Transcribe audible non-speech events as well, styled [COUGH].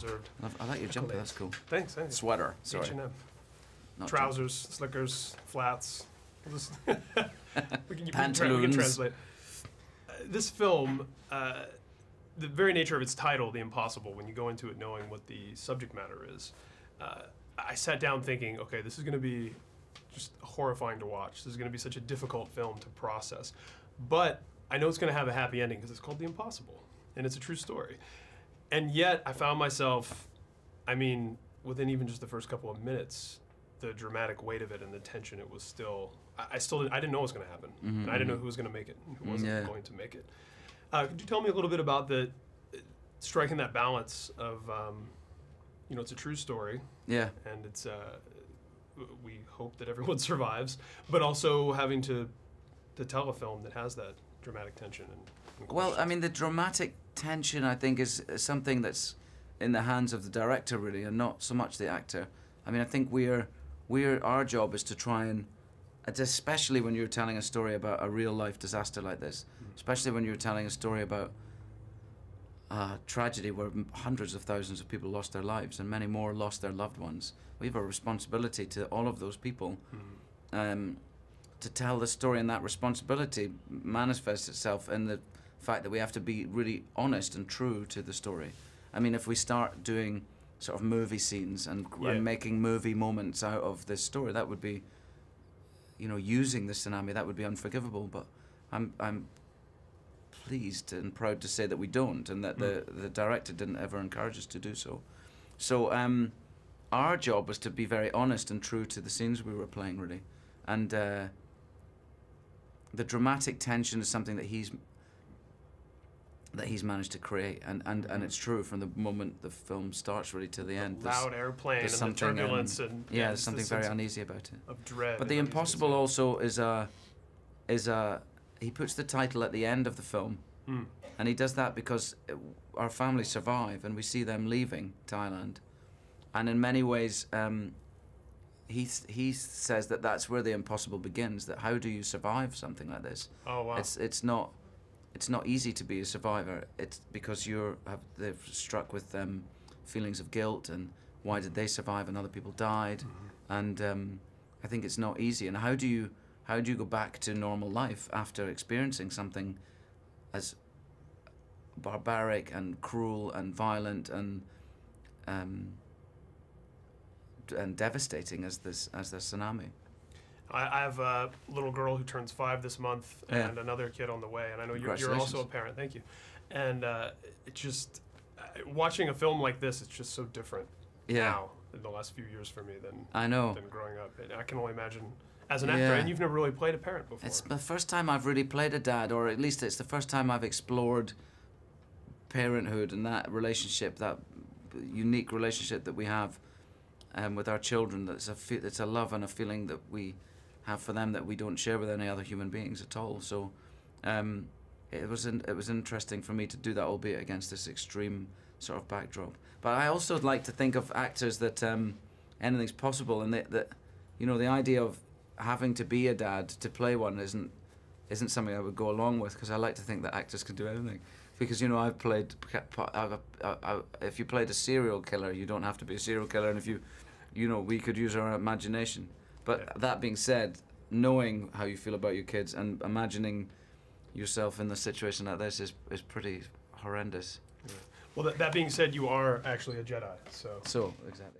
deserved. I like your jumper. That's cool. Thanks. thanks. Sweater. Sorry. H&M. not Trousers, slickers, flats. We'll just- [LAUGHS] we can, we we can Pantaloons. translate. Uh, this film, uh, the very nature of its title, The Impossible, when you go into it knowing what the subject matter is, uh, I sat down thinking, okay, this is going to be just horrifying to watch. This is going to be such a difficult film to process. But I know it's going to have a happy ending because it's called The Impossible, and it's a true story. And yet, I found myself, I mean, within even just the first couple of minutes, the dramatic weight of it and the tension, it was still, I, I still didn't, I didn't know what was going to happen. And I didn't know who was going to make it and who wasn't Yeah. going to make it. Uh, could you tell me a little bit about the uh, striking that balance of, um, you know, it's a true story Yeah. and it's. Uh, we hope that everyone [LAUGHS] survives, but also having to, to tell a film that has that dramatic tension and, and Well, I mean, the dramatic tension, I think, is something that's in the hands of the director, really, and not so much the actor. I mean, I think we're we're our job is to try and, especially when you're telling a story about a real life disaster like this, especially when you're telling a story about a tragedy where hundreds of thousands of people lost their lives and many more lost their loved ones. We have a responsibility to all of those people um, to tell the story, and that responsibility manifests itself in the fact that we have to be really honest and true to the story. I mean, if we start doing sort of movie scenes and, Yeah. and making movie moments out of this story, that would be, you know, using the tsunami, that would be unforgivable. But I'm I'm pleased and proud to say that we don't, and that the the director didn't ever encourage us to do so. So um, our job was to be very honest and true to the scenes we were playing, really, and uh, the dramatic tension is something that he's that he's managed to create, and, and, and it's true from the moment the film starts, really to the end. There's- loud airplane and the um, turbulence and yeah, there's something very uneasy about it. of dread. But the impossible also is a is a he puts the title at the end of the film, Mm. and he does that because uh, our family survive, and we see them leaving Thailand, and in many ways, um, he he says that that's where the impossible begins. That how do you survive something like this? Oh wow. It's it's not it's not easy to be a survivor. It's because you're have they've struck with um, feelings of guilt and why did they survive and other people died, and um, I think it's not easy. And how do you how do you go back to normal life after experiencing something as barbaric and cruel and violent and um, and devastating as this as the tsunami? I, I have a little girl who turns five this month, Yeah. and another kid on the way. And I know you're, you're also a parent. Thank you. And uh, it just uh, watching a film like this, it's just so different Yeah, now in the last few years for me than I know. than growing up. And I can only imagine as an actor, and you've never really played a parent before. It's the first time I've really played a dad, or at least it's the first time I've explored parenthood and that relationship, that unique relationship that we have um, with our children. That's a fe- it's a love and a feeling that we have for them that we don't share with any other human beings at all. So um, it was it was interesting for me to do that, albeit against this extreme sort of backdrop. But I also like to think of actors that um, anything's possible, and that, that you know the idea of having to be a dad to play one isn't isn't something I would go along with because I like to think that actors can do anything. Because you know I've played I've, I, I, if you played a serial killer you don't have to be a serial killer and if you you know we could use our imagination. But Yeah. that being said, knowing how you feel about your kids and imagining yourself in the situation like this is is pretty horrendous. well, that, that being said, you are actually a Jedi, so. So exactly.